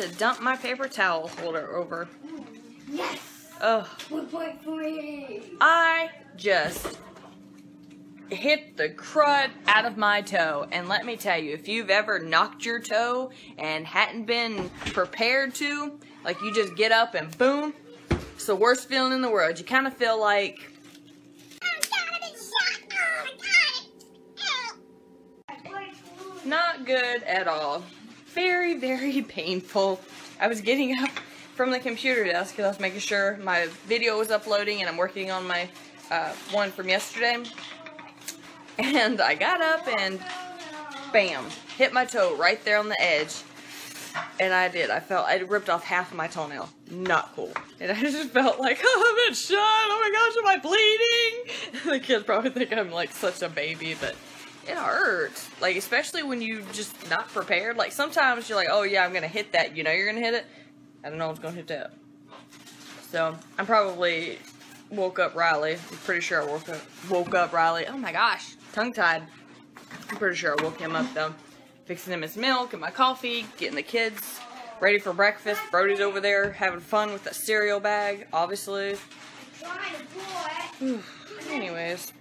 to dump my paper towel holder over. Yes! Ugh. One point for me! I just hit the crud out of my toe. And let me tell you, if you've ever knocked your toe and hadn't been prepared to, like you just get up and boom, it's the worst feeling in the world. You kind of feel like not good at all. Very, very painful. I was getting up from the computer desk because I was making sure my video was uploading and I'm working on my uh, one from yesterday. And I got up and bam, hit my toe right there on the edge. And I did. I felt, I ripped off half of my toenail. Not cool. And I just felt like, oh, I'm in shot. Oh my gosh, am I bleeding? the kids probably think I'm like such a baby, but it hurts. Like, especially when you just not prepared. Like, sometimes you're like, oh yeah, I'm going to hit that. You know you're going to hit it. I don't know what's going to hit that. So, I'm probably woke up Riley. I'm pretty sure I woke up, woke up Riley. Oh my gosh, tongue tied. I'm pretty sure I woke him up though. Fixing him his milk and my coffee, getting the kids ready for breakfast. Brody's over there having fun with the cereal bag, obviously. Anyways,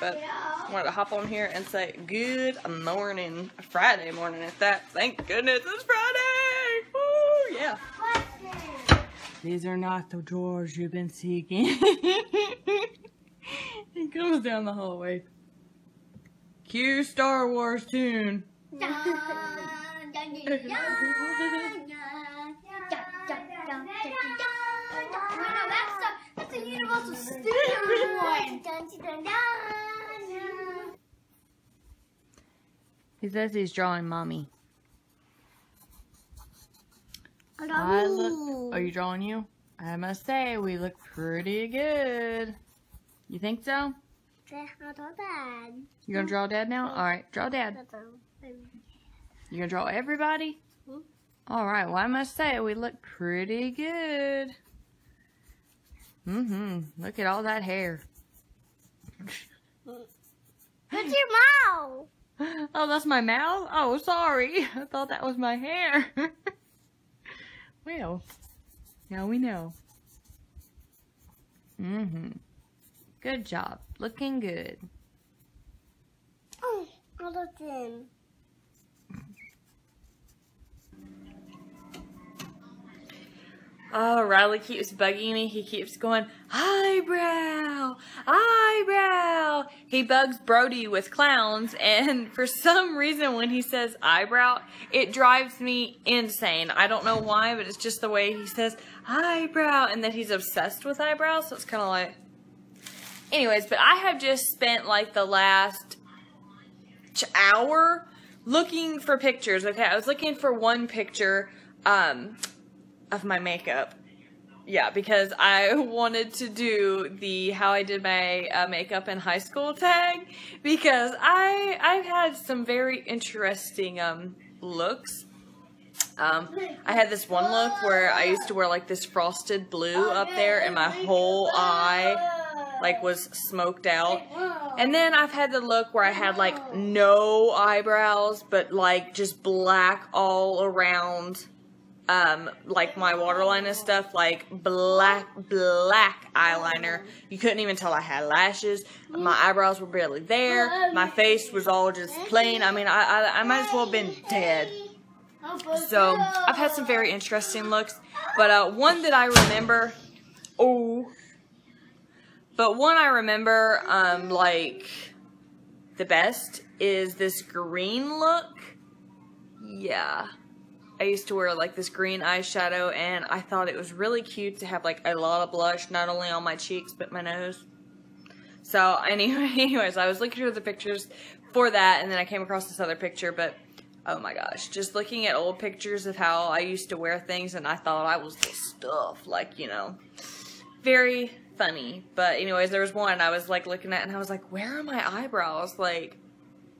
but I wanted to hop on here and say good morning. Friday morning at that. Thank goodness it's Friday! Woo, yeah. These are not the drawers you've been seeking. he comes down the hallway. Cue Star Wars tune. Universal Studios one. He says he's drawing mommy. I look. Are you drawing you? I must say, we look pretty good. You think so? You gonna draw dad now? Alright, draw dad. You gonna draw everybody? Hmm? Alright, well I must say, we look pretty good. Mm-hmm. Look at all that hair. What's your mouth? Oh, that's my mouth? Oh, sorry. I thought that was my hair. well, now we know. Mm-hmm. Good job. Looking good. Oh, I looked in. Oh, Riley keeps bugging me. He keeps going, eyebrow, eyebrow. He bugs Brody with clowns, and for some reason, when he says eyebrow, it drives me insane. I don't know why, but it's just the way he says eyebrow, and that he's obsessed with eyebrows, so it's kind of like. Anyways, but I have just spent like the last hour looking for pictures. Okay, I was looking for one picture. Um, of my makeup. Yeah, because I wanted to do the how I did my uh, makeup in high school tag because I I've had some very interesting um looks. Um, I had this one look where I used to wear like this frosted blue up there and my whole eye like was smoked out. And then I've had the look where I had like no eyebrows but like just black all around um, like my waterline and stuff, like black, black eyeliner. You couldn't even tell I had lashes. My eyebrows were barely there. My face was all just plain. I mean, I, I, I might as well have been dead. So, I've had some very interesting looks. But uh, one that I remember, oh, but one I remember, um, like, the best is this green look. Yeah. I used to wear like this green eyeshadow and I thought it was really cute to have like a lot of blush not only on my cheeks but my nose. So anyway, anyways, I was looking through the pictures for that and then I came across this other picture but oh my gosh, just looking at old pictures of how I used to wear things and I thought I was this stuff like, you know, very funny. But anyways, there was one I was like looking at and I was like, where are my eyebrows? Like,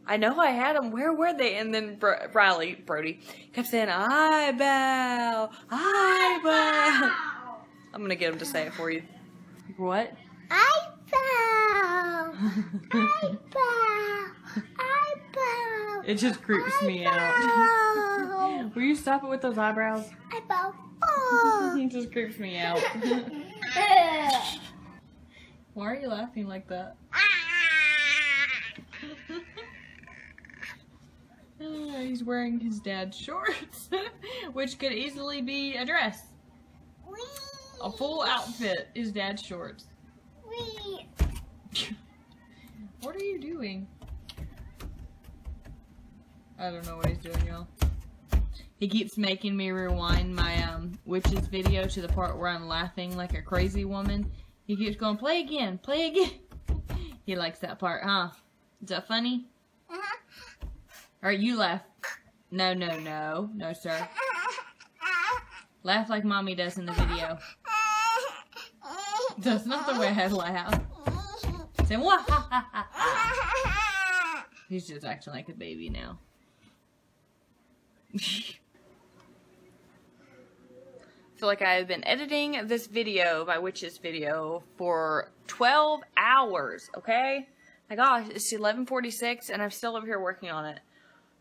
I know I had them. Where were they? And then Bro Riley, Brody, kept saying, eyebrow, eyebrow. I'm going to get him to say it for you. What? Eyebrow, eyebrow, eyebrow. It just creeps me out. Will you stop it with those eyebrows? Eyebrow. Oh. it just creeps me out. Why are you laughing like that? Uh, he's wearing his dad's shorts, which could easily be a dress. A full outfit is dad's shorts. What are you doing? I don't know what he's doing, y'all. He keeps making me rewind my um witches video to the part where I'm laughing like a crazy woman. He keeps going, play again, play again. he likes that part, huh? Is that funny? Alright, you laugh. No, no, no. No, sir. Laugh like mommy does in the video. That's not the way I laugh. Say, ha. He's just acting like a baby now. feel like I've been editing this video, my witches video, for 12 hours, okay? My gosh, it's 11.46 and I'm still over here working on it.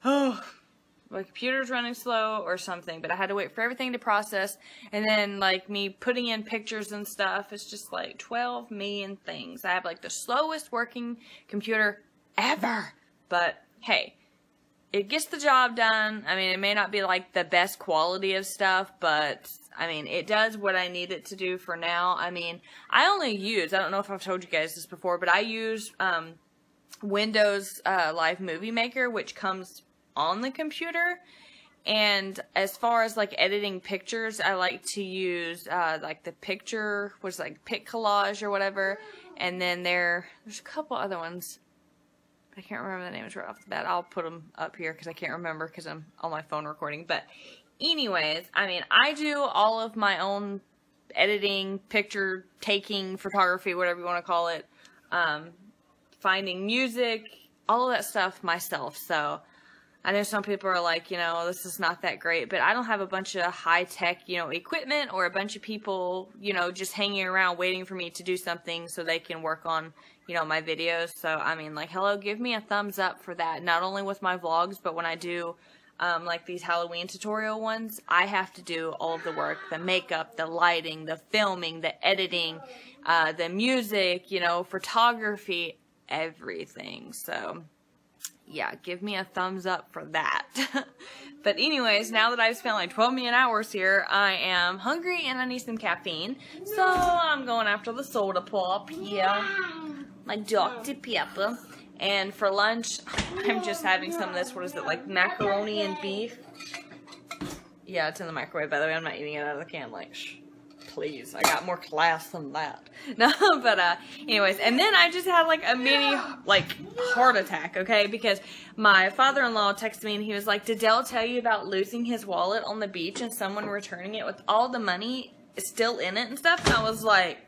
Oh, my computer's running slow or something, but I had to wait for everything to process, and then, like, me putting in pictures and stuff, it's just, like, 12 million things. I have, like, the slowest working computer ever, but, hey, it gets the job done. I mean, it may not be, like, the best quality of stuff, but, I mean, it does what I need it to do for now. I mean, I only use, I don't know if I've told you guys this before, but I use, um, Windows uh, Live Movie Maker, which comes on the computer. And as far as like editing pictures, I like to use uh, like the picture was like Pic Collage or whatever. And then there, there's a couple other ones. I can't remember the names right off the bat. I'll put them up here because I can't remember because I'm on my phone recording. But anyways, I mean, I do all of my own editing, picture taking, photography, whatever you want to call it, um, finding music, all of that stuff myself. So I know some people are like, you know, this is not that great, but I don't have a bunch of high tech, you know, equipment or a bunch of people, you know, just hanging around waiting for me to do something so they can work on, you know, my videos. So, I mean, like, hello, give me a thumbs up for that. Not only with my vlogs, but when I do, um, like these Halloween tutorial ones, I have to do all of the work, the makeup, the lighting, the filming, the editing, uh, the music, you know, photography, everything. So, yeah, give me a thumbs up for that. but anyways, now that I've spent like 12 million hours here, I am hungry and I need some caffeine. So I'm going after the soda pop, yeah. My Dr. Pepper. And for lunch, I'm just having some of this, what is it, like macaroni and beef? Yeah, it's in the microwave, by the way. I'm not eating it out of the can, like, shh please. I got more class than that. No, but uh, anyways, and then I just had like a mini like heart attack, okay? Because my father-in-law texted me and he was like, "Did Dell tell you about losing his wallet on the beach and someone returning it with all the money still in it and stuff?" And I was like,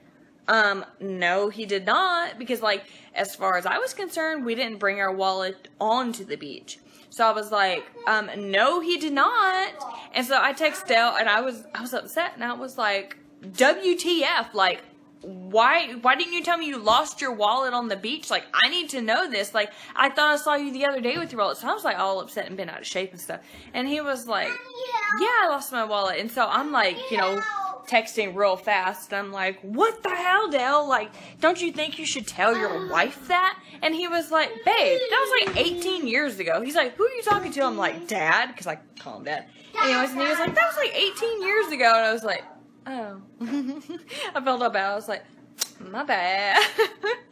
um, no, he did not, because like as far as I was concerned, we didn't bring our wallet onto the beach. So I was like, um, no, he did not. And so I texted Dell and I was I was upset and I was like, WTF, like, why why didn't you tell me you lost your wallet on the beach? Like, I need to know this. Like, I thought I saw you the other day with your wallet. So I was like all upset and been out of shape and stuff. And he was like, Yeah, I lost my wallet. And so I'm like, you know, texting real fast. I'm like, What the hell, Dell? Like, don't you think you should tell your wife that? And he was like, Babe, that was like 18 years ago. He's like, Who are you talking to? I'm like, Dad, because I call him Dad. Anyways, and he was like, That was like 18 years ago. And I was like, Oh. I felt all bad. I was like, my bad.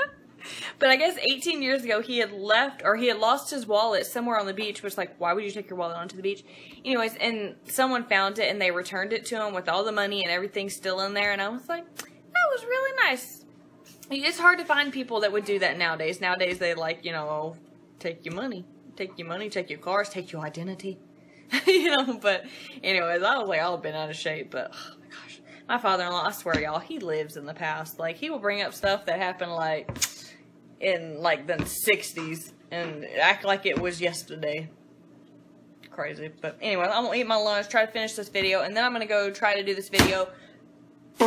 but I guess 18 years ago he had left or he had lost his wallet somewhere on the beach, which like, why would you take your wallet onto the beach? Anyways, and someone found it and they returned it to him with all the money and everything still in there. And I was like, that was really nice. It's hard to find people that would do that nowadays. Nowadays they like, you know, take your money, take your money, take your cars, take your identity. you know, but anyways, I was like, I've been out of shape, but my father-in-law, I swear y'all, he lives in the past. Like, he will bring up stuff that happened, like, in, like, the 60s and act like it was yesterday. Crazy. But anyway, I'm gonna eat my lunch, try to finish this video, and then I'm gonna go try to do this video. he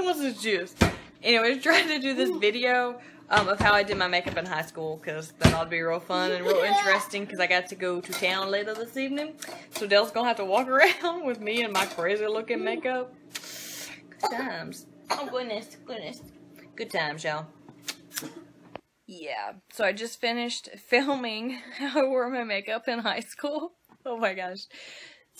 wants his juice. Anyways, trying to do this video um, of how I did my makeup in high school because that ought to be real fun and real Yeah. interesting because I got to go to town later this evening. So Dell's gonna have to walk around with me and my crazy looking makeup. Good times. Oh goodness, goodness. Good times, y'all. Yeah. So I just finished filming how I wore my makeup in high school. Oh my gosh.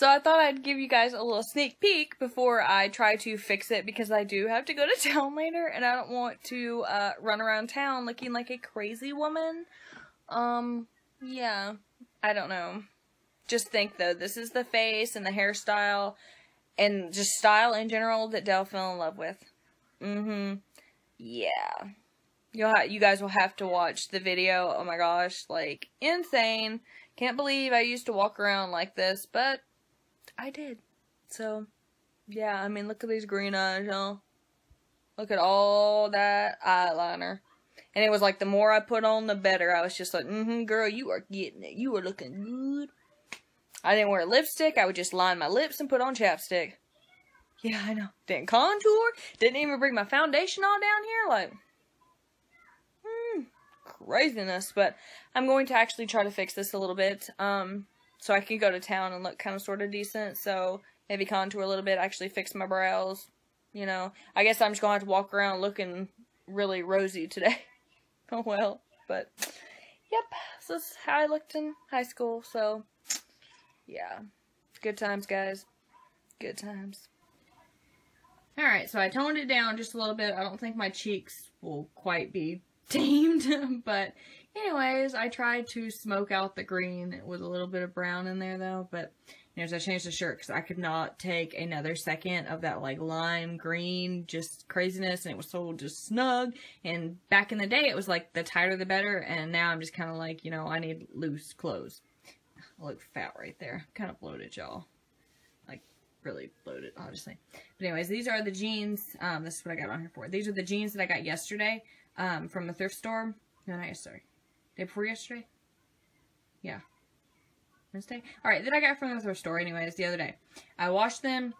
So I thought I'd give you guys a little sneak peek before I try to fix it because I do have to go to town later and I don't want to uh, run around town looking like a crazy woman. Um, yeah. I don't know. Just think though, this is the face and the hairstyle and just style in general that Dell fell in love with. Mm-hmm. Yeah. You'll ha- you guys will have to watch the video. Oh my gosh, like insane. Can't believe I used to walk around like this, but I did. So, yeah, I mean, look at these green eyes, y'all. Look at all that eyeliner. And it was like the more I put on, the better. I was just like, mm-hmm, girl, you are getting it. You are looking good. I didn't wear lipstick. I would just line my lips and put on chapstick. Yeah, I know. Didn't contour. Didn't even bring my foundation all down here. Like, hmm, craziness. But I'm going to actually try to fix this a little bit. Um, so I can go to town and look kind of sort of decent. So maybe contour a little bit, actually fix my brows. You know, I guess I'm just to have to walk around looking really rosy today. oh well, but yep, this is how I looked in high school. So yeah, good times, guys. Good times. Alright, so I toned it down just a little bit. I don't think my cheeks will quite be tamed, but anyways, I tried to smoke out the green with a little bit of brown in there though, but anyways, I changed the shirt because I could not take another second of that like lime green just craziness and it was so just snug and back in the day it was like the tighter the better and now I'm just kind of like, you know, I need loose clothes. I look fat right there. Kind of bloated, y'all. Like, really bloated, obviously. But anyways, these are the jeans. Um, this is what I got on here for. These are the jeans that I got yesterday um, from the thrift store. No, not yesterday. Day before yesterday? Yeah. Wednesday? Alright, then I got from the thrift store anyways the other day. I washed them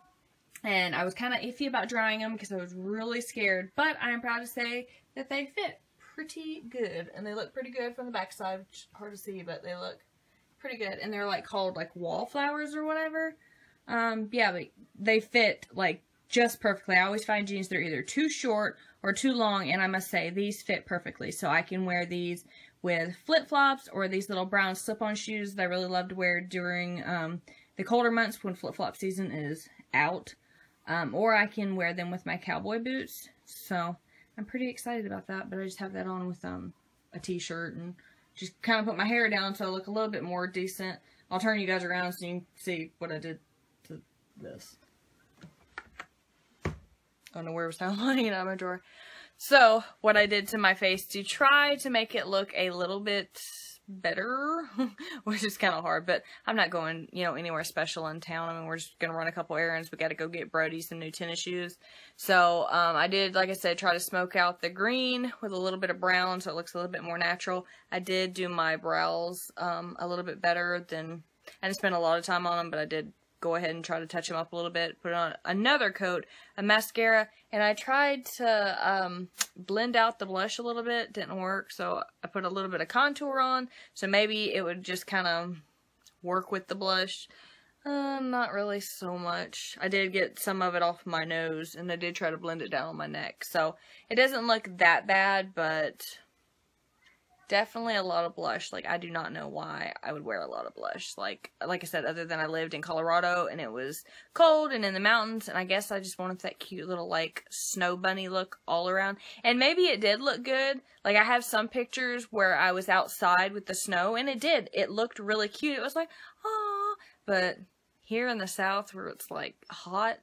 and I was kind of iffy about drying them because I was really scared. But I am proud to say that they fit pretty good. And they look pretty good from the backside, which hard to see, but they look pretty good. And they're like called like wallflowers or whatever. Um, yeah, but they fit like just perfectly. I always find jeans that are either too short or too long, and I must say these fit perfectly. So I can wear these with flip-flops or these little brown slip-on shoes that I really love to wear during um, the colder months when flip-flop season is out. Um, or I can wear them with my cowboy boots. So I'm pretty excited about that, but I just have that on with um, a t-shirt and just kind of put my hair down so I look a little bit more decent. I'll turn you guys around so you can see what I did to this. I don't know where it was now lying out of my drawer. So, what I did to my face to try to make it look a little bit better, which is kind of hard, but I'm not going, you know, anywhere special in town. I mean, we're just going to run a couple errands. We got to go get Brody some new tennis shoes. So, um, I did, like I said, try to smoke out the green with a little bit of brown so it looks a little bit more natural. I did do my brows, um, a little bit better than, I didn't spend a lot of time on them, but I did go ahead and try to touch them up a little bit, put on another coat a mascara, and I tried to um, blend out the blush a little bit. Didn't work, so I put a little bit of contour on, so maybe it would just kind of work with the blush. Uh, not really so much. I did get some of it off my nose, and I did try to blend it down on my neck, so it doesn't look that bad, but definitely a lot of blush. Like I do not know why I would wear a lot of blush. Like like I said, other than I lived in Colorado and it was cold and in the mountains, and I guess I just wanted that cute little like snow bunny look all around. And maybe it did look good. Like I have some pictures where I was outside with the snow, and it did. It looked really cute. It was like, ah, but here in the South where it's like hot.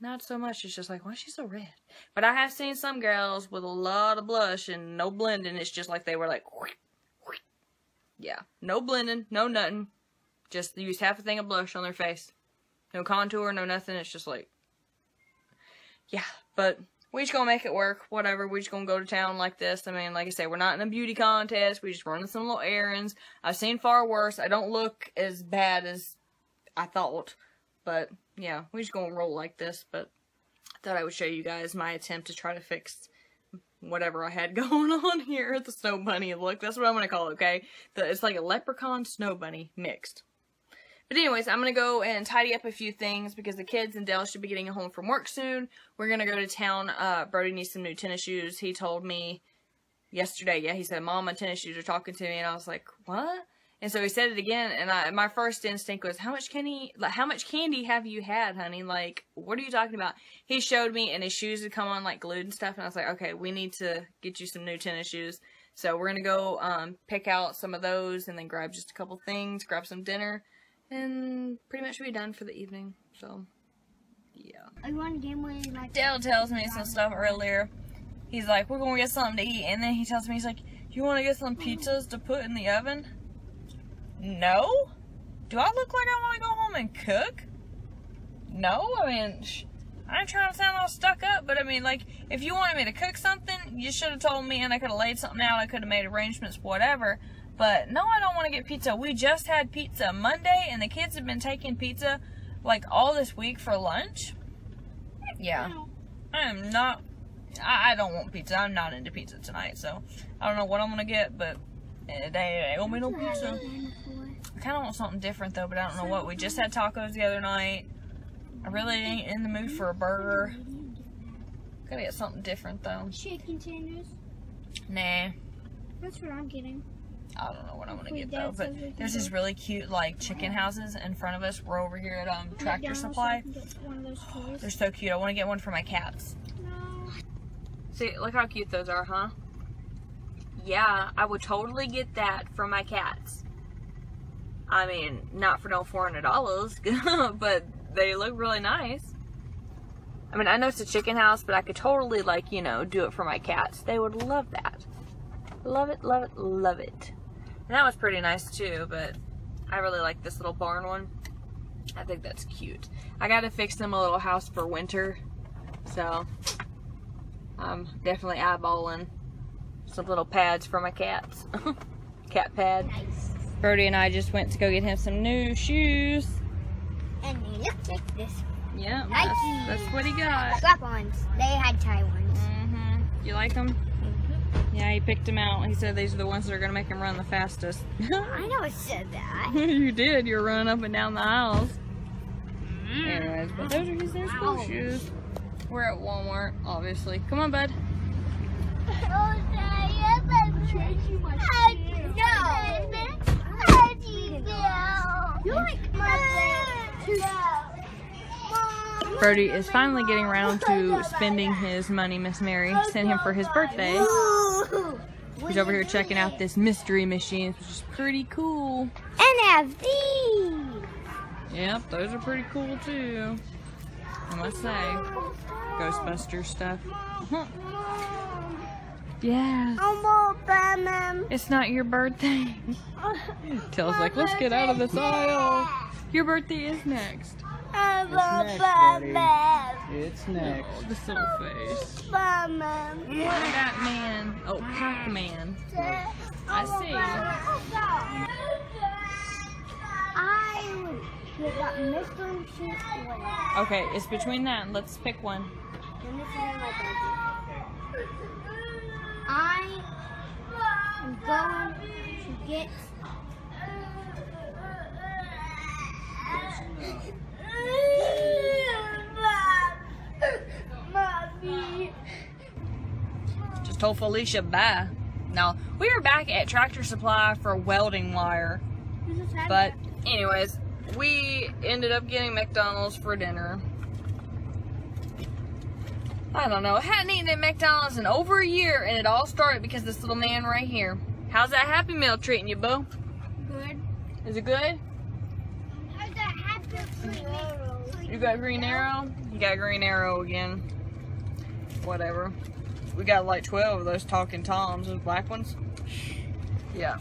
Not so much. It's just like, why is she so red? But I have seen some girls with a lot of blush and no blending. It's just like they were like, yeah, no blending, no nothing. Just use half a thing of blush on their face. No contour, no nothing. It's just like, yeah, but we just gonna make it work. Whatever. We just gonna go to town like this. I mean, like I said, we're not in a beauty contest. We just running some little errands. I've seen far worse. I don't look as bad as I thought. But yeah, we're just gonna roll like this. But I thought I would show you guys my attempt to try to fix whatever I had going on here, the snow bunny look. That's what I'm gonna call it, okay? The, it's like a leprechaun snow bunny mixed. But anyways, I'm gonna go and tidy up a few things because the kids and Dale should be getting home from work soon. We're gonna go to town. Uh, Brody needs some new tennis shoes. He told me yesterday. Yeah, he said, "Mom, my tennis shoes are talking to me," and I was like, "What?" And so he said it again, and I, my first instinct was, "How much candy? Like, how much candy have you had, honey? Like, what are you talking about?" He showed me, and his shoes had come on like glued and stuff, and I was like, "Okay, we need to get you some new tennis shoes." So we're gonna go um, pick out some of those, and then grab just a couple things, grab some dinner, and pretty much be done for the evening. So, yeah. I want a game you like. Dale tells me some stuff earlier. He's like, we're gonna get something to eat, and then he tells me, he's like, you want to get some pizzas to put in the oven? No. Do I look like I want to go home and cook? No. I mean, sh- I ain't trying to sound all stuck up, but I mean, like, if you wanted me to cook something, you should have told me, and I could have laid something out. I could have made arrangements, whatever. But no, I don't want to get pizza. We just had pizza Monday, and the kids have been taking pizza like all this week for lunch. Yeah. I am not. I, I don't want pizza. I'm not into pizza tonight, so I don't know what I'm gonna get, but eh, they ain't gonna be no pizza. I kind of want something different though, but I don't know what. We just had tacos the other night. I really ain't in the mood for a burger. Gotta get something different though. Chicken tenders. Nah, That's what I'm getting. I don't know what I'm gonna get though. But says we can there's go- these really cute like chicken houses in front of us. We're over here at um Tractor Supply. I can get one of those toys. They're so cute. I want to get one for my cats. No. See, look how cute those are, huh? Yeah, I would totally get that for my cats. I mean, not for no four hundred dollars, but they look really nice. I mean, I know it's a chicken house, but I could totally like you know do it for my cats. They would love that. Love it, love it, love it. And that was pretty nice too, but I really like this little barn one. I think that's cute. I got to fix them a little house for winter, so I'm definitely eyeballing some little pads for my cats. Cat pad. Nice. Brody and I just went to go get him some new shoes. And they look like this. Yeah, Nike. that's, that's what he got. Strap ons. They had tie ones. hmm You like them? Yeah, he picked them out. He said these are the ones that are going to make him run the fastest. I know it said that. you did. You're running up and down the aisles. Anyways, but those are his new school Ouch. shoes. We're at Walmart, obviously. Come on, bud. You like my Brody is finally getting around to spending his money Miss Mary sent him for his birthday. He's over here checking out this mystery machine, which is pretty cool. NFT. Yep, those are pretty cool too. I must say. Ghostbuster stuff. Yeah. Batman. It's not your birthday. Tell's like, let's get out of this aisle. Your birthday is next. I'm next, buddy? Batman. It's next. Oh, this little face. Batman. Batman. Oh, Pac-Man. I see. I would get that Mr. Okay, it's between that let's pick one. Mommy. Just told Felicia bye. Now, we are back at Tractor Supply for welding wire. But, anyways, we ended up getting McDonald's for dinner. I don't know. I hadn't eaten at McDonald's in over a year, and it all started because this little man right here. How's that Happy Meal treating you, Bo? good. Is it good? How's that happy You got Green Arrow? You got Green Arrow again. Whatever. We got like 12 of those talking toms, those black ones. Yeah.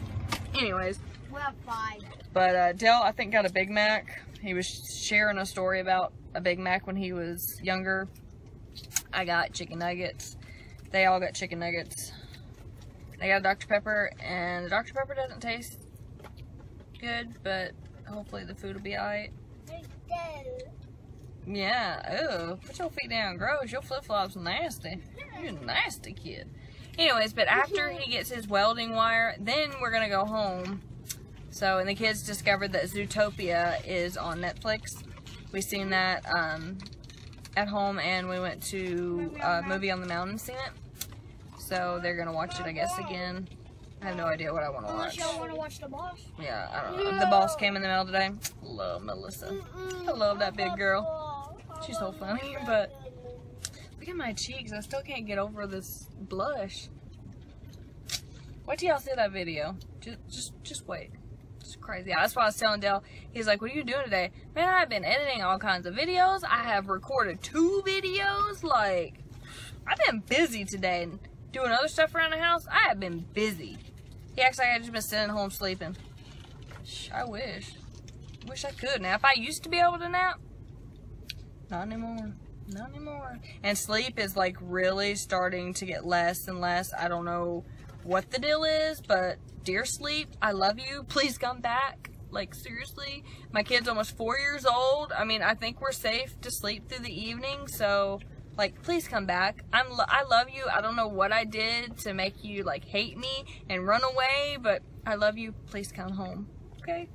Anyways, Well, five. but uh, Dell, I think, got a Big Mac. He was sharing a story about a Big Mac when he was younger. I got chicken nuggets. They all got chicken nuggets. They got a Dr. Pepper, and the Dr. Pepper doesn't taste good, but hopefully the food will be alright. Yeah, oh, Put your feet down, gross. Your flip flops nasty. You're a nasty kid. Anyways, but after he gets his welding wire, then we're gonna go home. So, and the kids discovered that Zootopia is on Netflix. We seen that um, at home, and we went to uh, Movie on the Mountain, seen it. So they're gonna watch it, I guess, again. I have no idea what I want to Unless watch. y'all want to watch the boss. Yeah, I don't know. The boss came in the mail today. Love Melissa. I love that big girl. She's so funny, but look at my cheeks. I still can't get over this blush. Wait till y'all see that video. Just, just, just wait. It's crazy. That's why I was telling Dell. He's like, "What are you doing today?" Man, I've been editing all kinds of videos. I have recorded two videos. Like, I've been busy today and doing other stuff around the house. I have been busy. He acts like I just been sitting home sleeping. I wish. Wish I could Now, if I used to be able to nap. Not anymore. Not anymore. And sleep is like really starting to get less and less. I don't know what the deal is, but dear sleep, I love you. Please come back. Like seriously, my kid's almost four years old. I mean, I think we're safe to sleep through the evening. So, like, please come back. I'm lo- I love you. I don't know what I did to make you like hate me and run away, but I love you. Please come home. Okay.